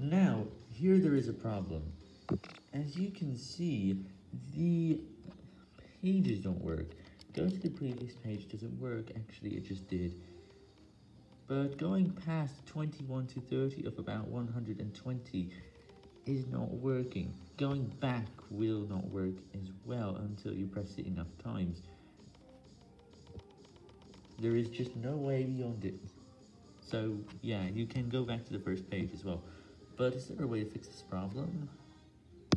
Now, here there is a problem. As you can see, the pages don't work. Going to the previous page doesn't work, actually it just did. But going past 21 to 30 of about 120 is not working. Going back will not work as well until you press it enough times. There is just no way beyond it. So yeah, you can go back to the first page as well. But is there a way to fix this problem?